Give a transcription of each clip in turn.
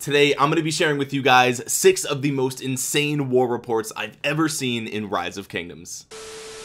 today I'm going to be sharing with you guys six of the most insane war reports I've ever seen in rise of kingdoms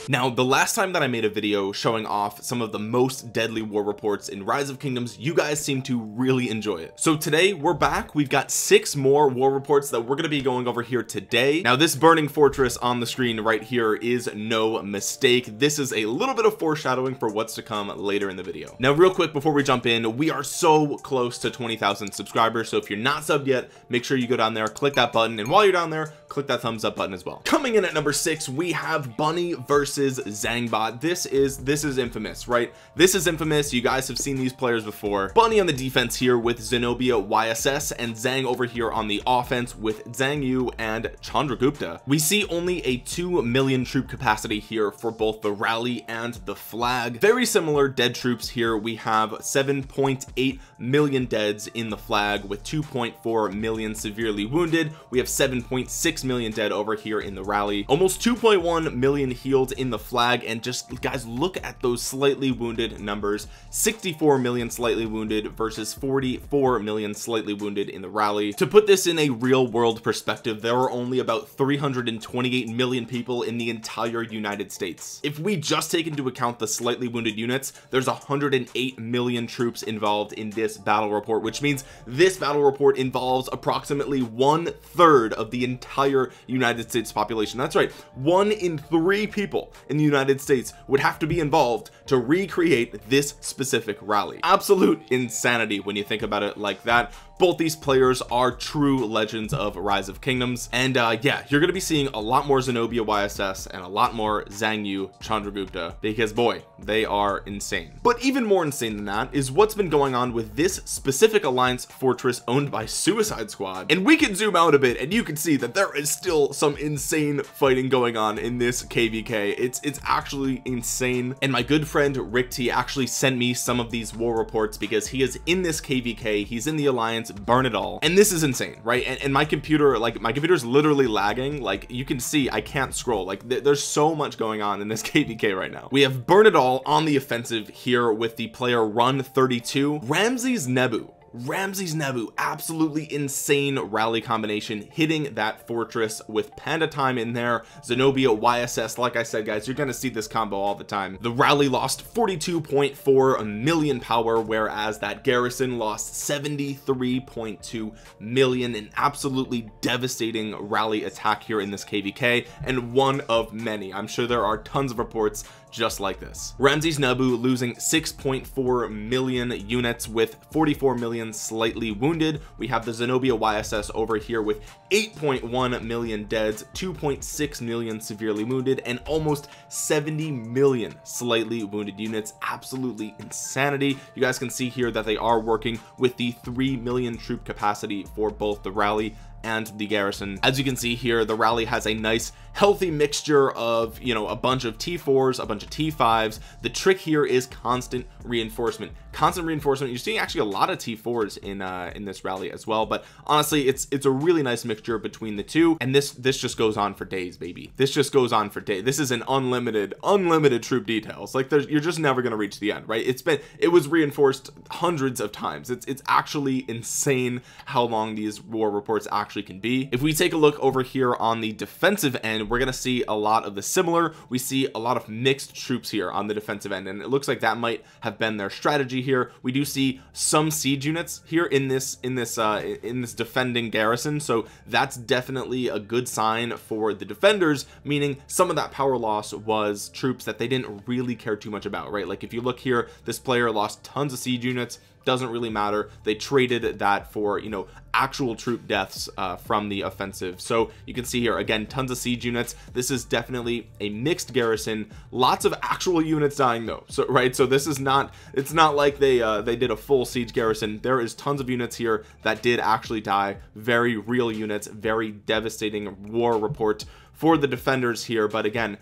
now the last time that I made a video showing off some of the most deadly war reports in rise of kingdoms you guys seem to really enjoy it. So today we're back. We've got six more war reports that we're going to be going over here today. Now this burning fortress on the screen right here is no mistake. This is a little bit of foreshadowing for what's to come later in the video. Now real quick before we jump in we are so close to 20,000 subscribers so if you're not subbed yet make sure you go down there click that button and while you're down there click that thumbs up button as well. Coming in at number six we have bunny versus zangbot. This is this is infamous right? This is infamous. You guys have seen these players before. Bunny on the defense here with zenobia yss and zhang over here on the offense with zhang yu and chandragupta we see only a 2 million troop capacity here for both the rally and the flag. Very similar dead troops here. We have 7.8 million deads in the flag with 2.4 million severely wounded. We have 7.6 million dead over here in the rally. Almost 2.1 million healed in the flag and just guys look at those slightly wounded numbers. 64 million slightly wounded versus 44 million slightly wounded in the rally. To put this in a real world perspective there are only about 328 million people in the entire United States. If we just take into account the slightly wounded units there's 108 million troops involved in this battle report which means this battle report involves approximately one third of the entire United States population. That's right one in three people in the United States would have to be involved to recreate this specific rally. Absolute insanity when you think about it like that both these players are true legends of rise of kingdoms and uh yeah you're gonna be seeing a lot more zenobia yss and a lot more zhang yu chandragupta because boy they are insane. But even more insane than that is what's been going on with this specific alliance fortress owned by suicide squad. And we can zoom out a bit and you can see that there is still some insane fighting going on in this kvk it's it's actually insane. And my good friend rick t actually sent me some of these war reports because he is in this kvk he's in the alliance burn it all. And this is insane right? And, and my computer like my computer is literally lagging. Like you can see I can't scroll. Like th there's so much going on in this kvk right now. We have burn it all on the offensive here with the player run 32 ramses nebu Ramses Nebu absolutely insane rally combination hitting that fortress with panda time in there. Zenobia YSS like I said guys you're gonna see this combo all the time. The rally lost 42.4 million power whereas that garrison lost 73.2 million. An absolutely devastating rally attack here in this kvk and one of many. I'm sure there are tons of reports just like this. Ramses Nebu losing 6.4 million units with 44 million slightly wounded. We have the Zenobia YSS over here with 8.1 million deads 2.6 million severely wounded and almost 70 million slightly wounded units. Absolutely insanity. You guys can see here that they are working with the 3 million troop capacity for both the rally and the garrison. As you can see here the rally has a nice healthy mixture of you know a bunch of t4s a bunch of t5s the trick here is constant reinforcement. Constant reinforcement. You're seeing actually a lot of t4s in uh in this rally as well but honestly it's it's a really nice mixture between the two and this this just goes on for days baby. This just goes on for days. This is an unlimited unlimited troop details. Like there's you're just never to reach the end right? It's been it was reinforced hundreds of times. It's it's actually insane how long these war reports actually actually can be. If we take a look over here on the defensive end we're going to see a lot of the similar. We see a lot of mixed troops here on the defensive end and it looks like that might have been their strategy here. We do see some siege units here in this in this uh in this defending garrison so that's definitely a good sign for the defenders meaning some of that power loss was troops that they didn't really care too much about right? Like if you look here this player lost tons of siege units doesn't really matter. They traded that for you know actual troop deaths uh, from the offensive. So you can see here again tons of siege units. This is definitely a mixed garrison. Lots of actual units dying though. So right? So this is not it's not like they uh, they did a full siege garrison. There is tons of units here that did actually die. Very real units. Very devastating war report for the defenders here. But again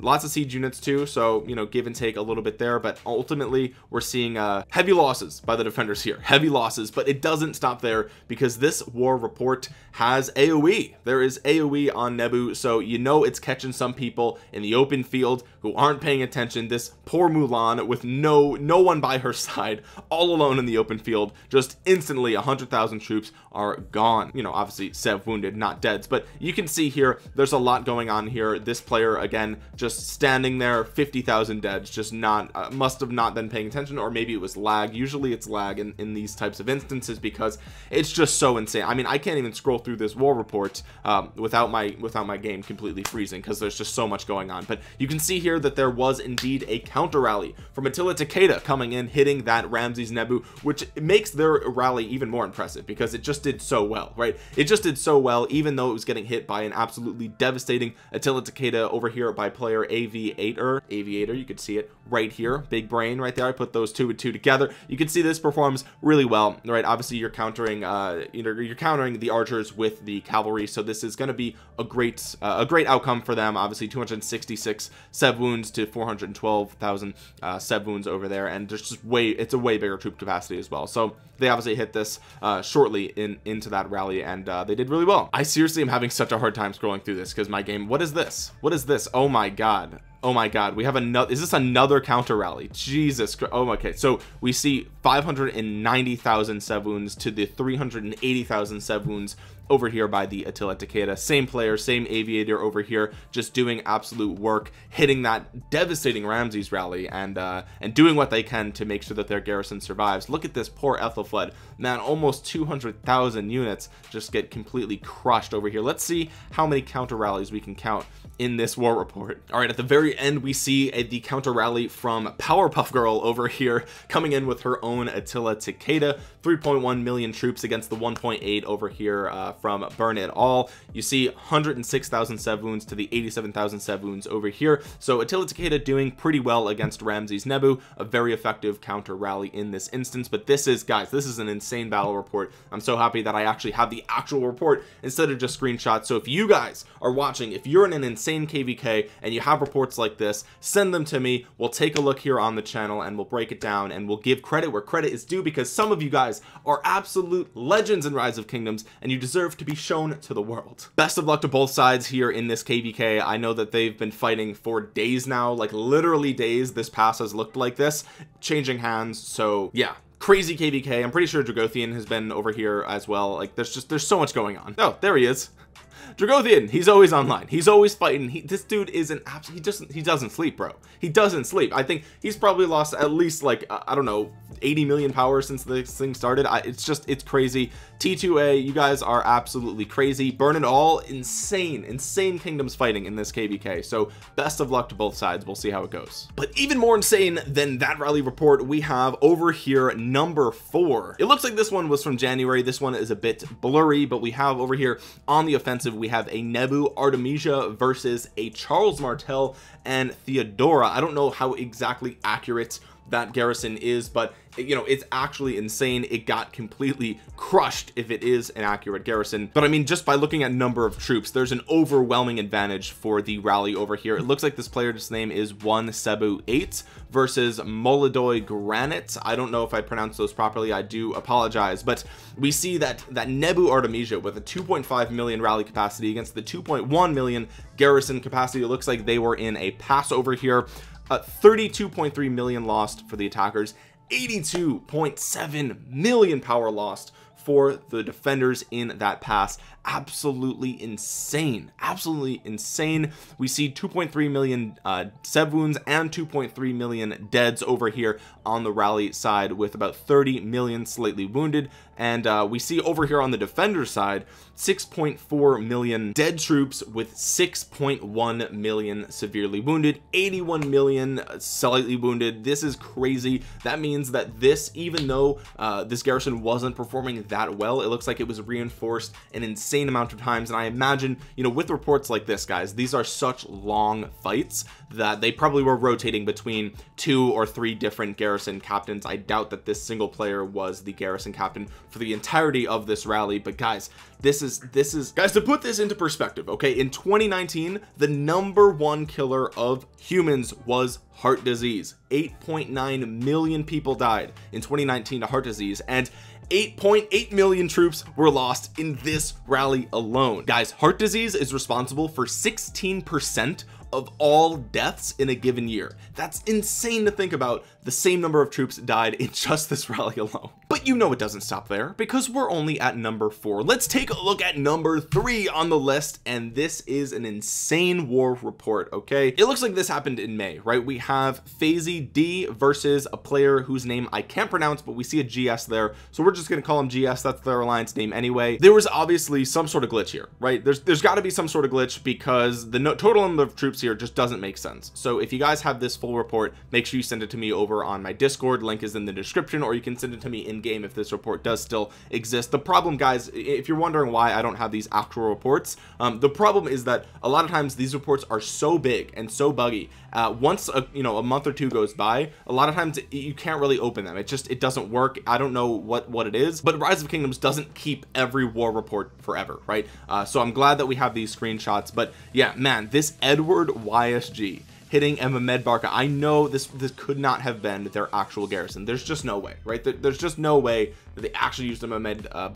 lots of siege units too so you know give and take a little bit there but ultimately we're seeing uh heavy losses by the defenders here heavy losses but it doesn't stop there because this war report has aoe there is aoe on nebu so you know it's catching some people in the open field who aren't paying attention. This poor mulan with no no one by her side all alone in the open field just instantly a hundred thousand troops are gone. You know obviously sev wounded not deads but you can see here there's a lot going on here. This player again just standing there 50,000 deads just not uh, must have not been paying attention or maybe it was lag. Usually it's lag in, in these types of instances because it's just so insane. I mean I can't even scroll through this war report um, without my without my game completely freezing because there's just so much going on. But you can see here that there was indeed a counter rally from Attila Takeda coming in hitting that Ramses Nebu which makes their rally even more impressive because it just did so well right? It just did so well even though it was getting hit by an absolutely devastating Attila Takeda over here by player aviator. Aviator you could see it right here. Big brain right there. I put those two and two together. You can see this performs really well right? Obviously you're countering uh you know you're countering the archers with the cavalry so this is going to be a great uh, a great outcome for them. Obviously 266 sev wounds to 412,000 uh sev wounds over there and there's just way it's a way bigger troop capacity as well. So they obviously hit this uh shortly in into that rally and uh they did really well. I seriously am having such a hard time scrolling through this because my game what is this? What is this? Oh my god oh my god we have another is this another counter rally jesus Christ. oh okay so we see 590,000 sev wounds to the 380,000 sev wounds over here by the Attila Takeda. Same player same aviator over here just doing absolute work hitting that devastating Ramses rally and uh and doing what they can to make sure that their garrison survives. Look at this poor Aethelflaed man almost 200,000 units just get completely crushed over here. Let's see how many counter rallies we can count in this war report. All right at the very end we see a, the counter rally from Powerpuff Girl over here coming in with her own Attila Takeda. 3.1 million troops against the 1.8 over here uh, from Burn It All. You see 106,000 sev wounds to the 87,000 sev wounds over here. So Attila Takeda doing pretty well against Ramses Nebu a very effective counter rally in this instance. But this is guys this is an insane battle report. I'm so happy that I actually have the actual report instead of just screenshots. So if you guys are watching if you're in an insane kvk and you have reports like this send them to me. We'll take a look here on the channel and we'll break it down and we'll give credit where credit is due because some of you guys are absolute legends in rise of kingdoms and you deserve to be shown to the world. Best of luck to both sides here in this kvk i know that they've been fighting for days now like literally days this pass has looked like this. Changing hands so yeah. Crazy kvk i'm pretty sure dragothien has been over here as well. Like there's just there's so much going on. Oh there he is Dragothien, he's always online. He's always fighting. He, this dude is an absolute. He doesn't. He doesn't sleep, bro. He doesn't sleep. I think he's probably lost at least like I don't know 80 million power since this thing started. I, it's just it's crazy. T2A, you guys are absolutely crazy. Burn it all, insane, insane kingdoms fighting in this KVK. So best of luck to both sides. We'll see how it goes. But even more insane than that rally report, we have over here number four. It looks like this one was from January. This one is a bit blurry, but we have over here on the offensive we have a Nebu Artemisia versus a Charles Martel and Theodora. I don't know how exactly accurate that garrison is but you know it's actually insane. It got completely crushed if it is an accurate garrison. But I mean just by looking at number of troops there's an overwhelming advantage for the rally over here. It looks like this player's name is one Cebu 8 versus Molodoy Granite. I don't know if I pronounced those properly. I do apologize. But we see that that Nebu Artemisia with a 2.5 million rally capacity against the 2.1 million garrison capacity it looks like they were in a pass over here uh, 32.3 million lost for the attackers. 82.7 million power lost for the defenders in that pass. Absolutely insane. Absolutely insane. We see 2.3 million uh sev wounds and 2.3 million deads over here on the rally side with about 30 million slightly wounded and uh we see over here on the defender side 6.4 million dead troops with 6.1 million severely wounded 81 million slightly wounded. This is crazy. That means that this even though uh this garrison wasn't performing that well it looks like it was reinforced an insane insane amount of times. And I imagine you know with reports like this guys these are such long fights that they probably were rotating between two or three different garrison captains. I doubt that this single player was the garrison captain for the entirety of this rally but guys this is this is guys to put this into perspective okay in 2019 the number one killer of humans was heart disease. 8.9 million people died in 2019 to heart disease and 8.8 million troops were lost in this rally alone. Guys heart disease is responsible for 16 percent of all deaths in a given year. That's insane to think about. The same number of troops died in just this rally alone. But you know it doesn't stop there because we're only at number four. Let's take a look at number three on the list and this is an insane war report okay? It looks like this happened in May right? We have FaZe D versus a player whose name I can't pronounce but we see a GS there. So we're just gonna call him GS that's their alliance name anyway. There was obviously some sort of glitch here right? There's there's got to be some sort of glitch because the no total number of troops here just doesn't make sense. So if you guys have this full report make sure you send it to me over on my discord. Link is in the description or you can send it to me in game if this report does still exist. The problem guys if you're wondering why I don't have these actual reports um, the problem is that a lot of times these reports are so big and so buggy uh, once a you know a month or two goes by a lot of times you can't really open them. It just it doesn't work. I don't know what what it is but rise of kingdoms doesn't keep every war report forever right? Uh, so I'm glad that we have these screenshots but yeah man this Edward YSG hitting Emma Medbarka I know this this could not have been their actual garrison. There's just no way right? There, there's just no way that they actually used Emma Med uh,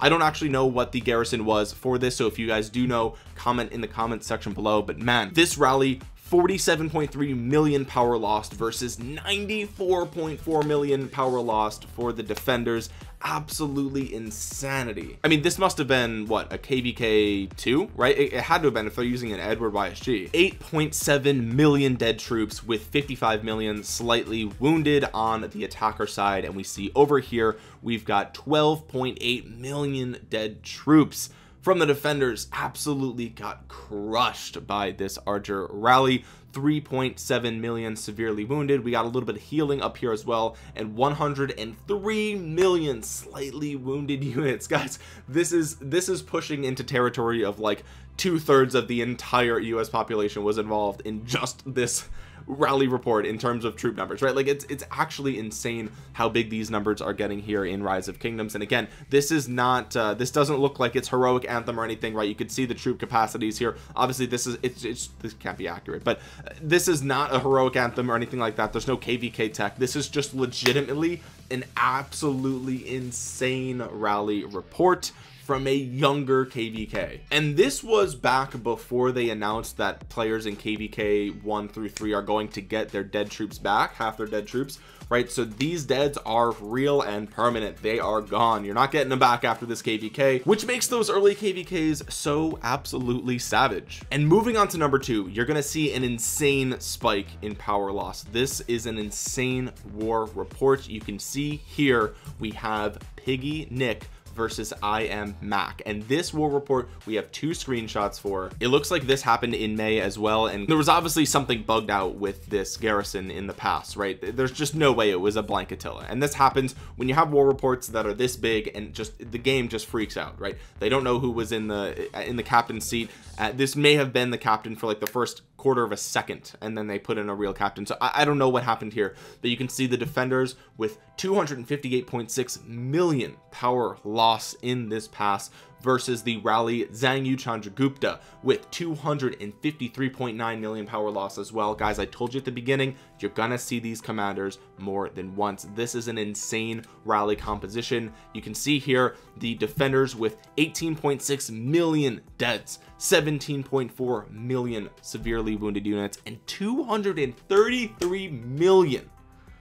I don't actually know what the garrison was for this so if you guys do know comment in the comment section below. But man this rally 47.3 million power lost versus 94.4 million power lost for the defenders absolutely insanity. I mean this must have been what a kvk 2 right? It, it, had to have been if they're using an edward ysg 8.7 million dead troops with 55 million slightly wounded on the attacker side. And we see over here we've got 12.8 million dead troops from the defenders. Absolutely got crushed by this Archer rally 3.7 million severely wounded. We got a little bit of healing up here as well and 103 million slightly wounded units. Guys this is this is pushing into territory of like two-thirds of the entire US population was involved in just this rally report in terms of troop numbers right? Like it's it's actually insane how big these numbers are getting here in rise of kingdoms. And again this is not uh, this doesn't look like it's heroic anthem or anything right? You could see the troop capacities here. Obviously this is it's, it's this can't be accurate but this is not a heroic anthem or anything like that. There's no kvk tech. This is just legitimately an absolutely insane rally report from a younger kvk and this was back before they announced that players in kvk 1 through 3 are going to get their dead troops back half their dead troops right? So these deads are real and permanent. They are gone. You're not getting them back after this kvk which makes those early kvks so absolutely savage. And moving on to number two you're gonna see an insane spike in power loss. This is an insane war report. You can see here we have piggy nick versus I am Mac. And this war report we have two screenshots for. It looks like this happened in May as well and there was obviously something bugged out with this garrison in the past right? There's just no way it was a blank Attila and this happens when you have war reports that are this big and just the game just freaks out right? They don't know who was in the in the captain's seat. Uh, this may have been the captain for like the first quarter of a second and then they put in a real captain. So I, I don't know what happened here but you can see the defenders with 258.6 million power loss in this pass versus the rally Zhang Yu Chandragupta with 253.9 million power loss as well. Guys I told you at the beginning you're gonna see these commanders more than once. This is an insane rally composition. You can see here the defenders with 18.6 million deaths 17.4 million severely wounded units and 233 million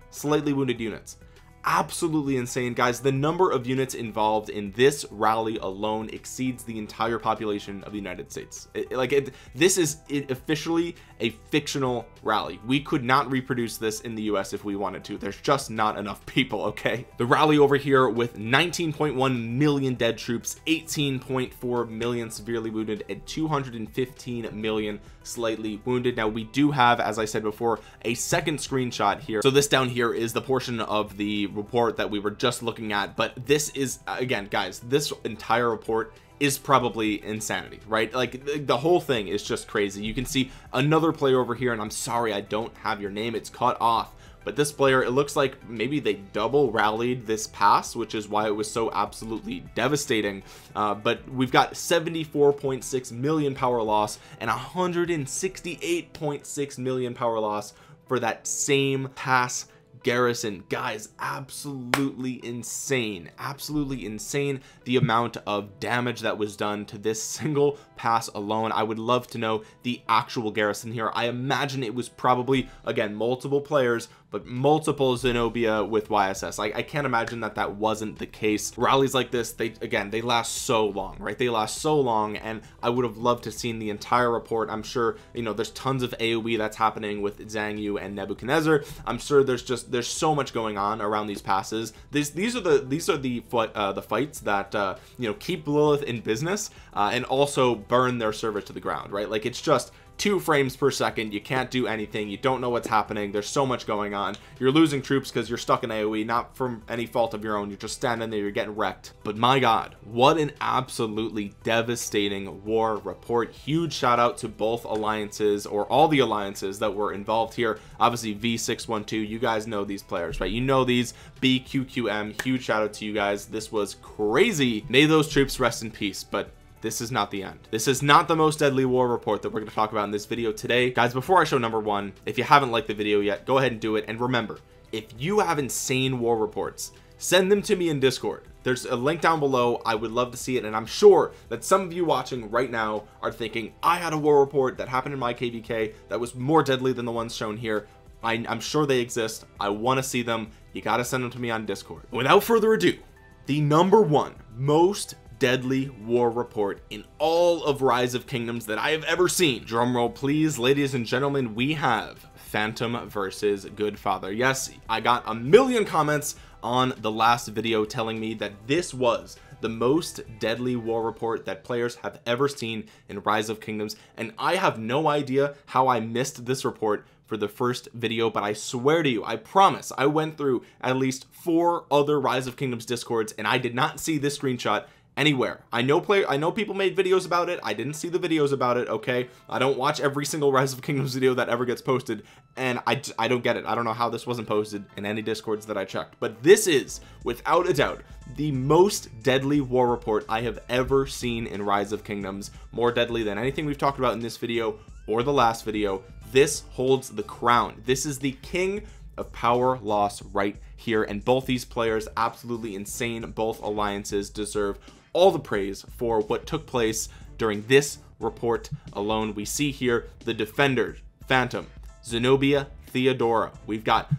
slightly wounded units absolutely insane. Guys the number of units involved in this rally alone exceeds the entire population of the United States. It, like it, this is it officially a fictional rally. We could not reproduce this in the US if we wanted to. There's just not enough people okay? The rally over here with 19.1 million dead troops 18.4 million severely wounded and 215 million slightly wounded. Now we do have as I said before a second screenshot here. So this down here is the portion of the report that we were just looking at but this is again guys this entire report is probably insanity right? Like the whole thing is just crazy. You can see another player over here and I'm sorry I don't have your name. It's cut off but this player it looks like maybe they double rallied this pass which is why it was so absolutely devastating. Uh, but we've got 74.6 million power loss and 168.6 million power loss for that same pass garrison. Guys absolutely insane. Absolutely insane the amount of damage that was done to this single pass alone. I would love to know the actual garrison here. I imagine it was probably again multiple players but multiple Zenobia with YSS I, I can't imagine that that wasn't the case. Rallies like this they again they last so long right? They last so long and I would have loved to seen the entire report. I'm sure you know there's tons of AoE that's happening with Zhang Yu and Nebuchadnezzar. I'm sure there's just there's so much going on around these passes. These these are the these are the uh, the fights that uh, you know keep Lilith in business uh, and also burn their server to the ground right? Like it's just two frames per second. You can't do anything. You don't know what's happening. There's so much going on. You're losing troops because you're stuck in aoe not from any fault of your own. You're just standing there. You're getting wrecked. But my god what an absolutely devastating war report. Huge shout out to both alliances or all the alliances that were involved here. Obviously v612 you guys know these players right? You know these. Bqqm huge shout out to you guys. This was crazy. May those troops rest in peace. But this is not the end. This is not the most deadly war report that we're going to talk about in this video today. Guys before I show number one if you haven't liked the video yet go ahead and do it. And remember if you have insane war reports send them to me in discord. There's a link down below. I would love to see it. And I'm sure that some of you watching right now are thinking I had a war report that happened in my kvk that was more deadly than the ones shown here. I, am sure they exist. I want to see them. You got to send them to me on discord. Without further ado the number one most deadly war report in all of rise of kingdoms that I have ever seen. Drumroll please. Ladies and gentlemen we have phantom versus good father. Yes I got a million comments on the last video telling me that this was the most deadly war report that players have ever seen in rise of kingdoms and I have no idea how I missed this report for the first video but I swear to you I promise I went through at least four other rise of kingdoms discords and I did not see this screenshot anywhere. I know play I know people made videos about it. I didn't see the videos about it okay? I don't watch every single rise of kingdoms video that ever gets posted and I, I don't get it. I don't know how this wasn't posted in any discords that I checked. But this is without a doubt the most deadly war report I have ever seen in rise of kingdoms. More deadly than anything we've talked about in this video or the last video. This holds the crown. This is the king of power loss right here and both these players absolutely insane. Both alliances deserve all the praise for what took place during this report alone. We see here the defenders phantom zenobia theodora. We've got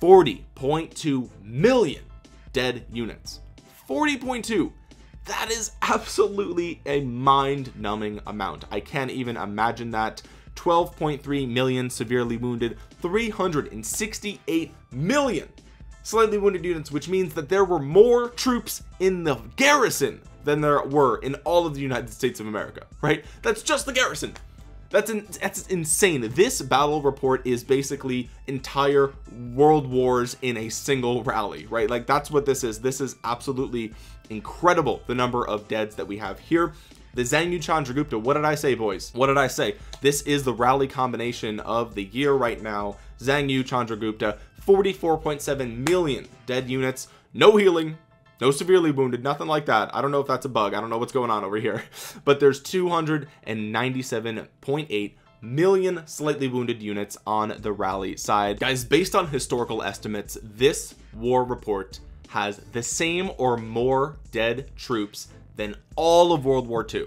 40.2 million dead units. 40.2 that is absolutely a mind-numbing amount. I can't even imagine that. 12.3 million severely wounded 368 million slightly wounded units which means that there were more troops in the garrison than there were in all of the United States of America right? That's just the garrison. That's in, that's insane. This battle report is basically entire world wars in a single rally right? Like that's what this is. This is absolutely incredible the number of deads that we have here. The Zhang Yu Chandragupta what did I say boys? What did I say? This is the rally combination of the year right now. Zhang Yu Chandragupta 44.7 million dead units no healing no severely wounded nothing like that. I don't know if that's a bug. I don't know what's going on over here. But there's 297.8 million slightly wounded units on the rally side. Guys based on historical estimates this war report has the same or more dead troops than all of World War II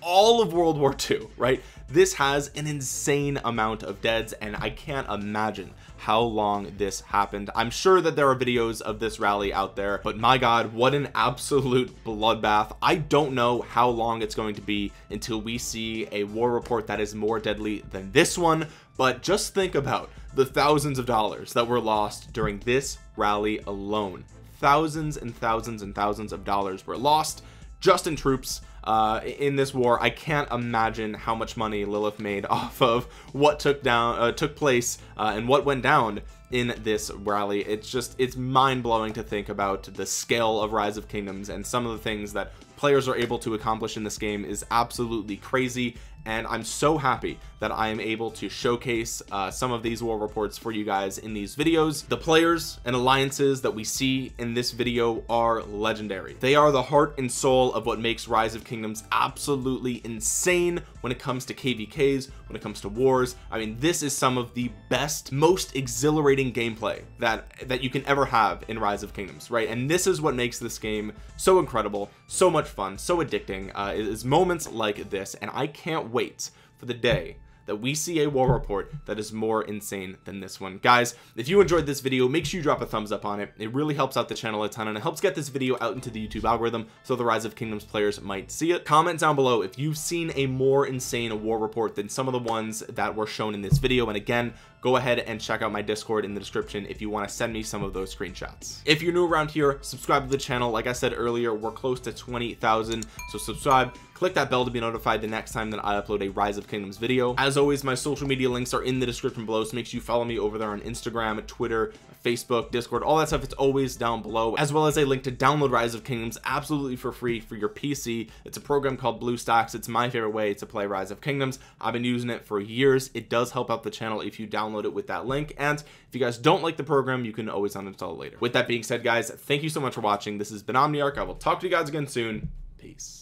all of World War II right? This has an insane amount of deads and I can't imagine how long this happened. I'm sure that there are videos of this rally out there but my god what an absolute bloodbath. I don't know how long it's going to be until we see a war report that is more deadly than this one but just think about the thousands of dollars that were lost during this rally alone. Thousands and thousands and thousands of dollars were lost just in troops uh, in this war I can't imagine how much money Lilith made off of what took down uh, took place uh, and what went down in this rally. It's just it's mind-blowing to think about the scale of rise of kingdoms and some of the things that players are able to accomplish in this game is absolutely crazy and I'm so happy that I am able to showcase uh, some of these war reports for you guys in these videos. The players and alliances that we see in this video are legendary. They are the heart and soul of what makes rise of kingdoms absolutely insane when it comes to kvks when it comes to wars. I mean this is some of the best most exhilarating gameplay that that you can ever have in rise of kingdoms right? And this is what makes this game so incredible so much fun so addicting. Uh, is moments like this and I can't wait for the day that we see a war report that is more insane than this one. Guys if you enjoyed this video make sure you drop a thumbs up on it. It really helps out the channel a ton and it helps get this video out into the YouTube algorithm so the rise of kingdoms players might see it. Comment down below if you've seen a more insane war report than some of the ones that were shown in this video. And again go ahead and check out my discord in the description if you want to send me some of those screenshots. If you're new around here subscribe to the channel. Like I said earlier we're close to 20,000 so subscribe. Click that bell to be notified the next time that I upload a rise of kingdoms video. As always my social media links are in the description below so make sure you follow me over there on Instagram Twitter Facebook discord all that stuff it's always down below as well as a link to download rise of kingdoms absolutely for free for your PC it's a program called BlueStacks it's my favorite way to play rise of kingdoms. I've been using it for years. It does help out the channel if you download it with that link. And if you guys don't like the program you can always uninstall it later. With that being said guys thank you so much for watching. This has been Omniarch. I will talk to you guys again soon. Peace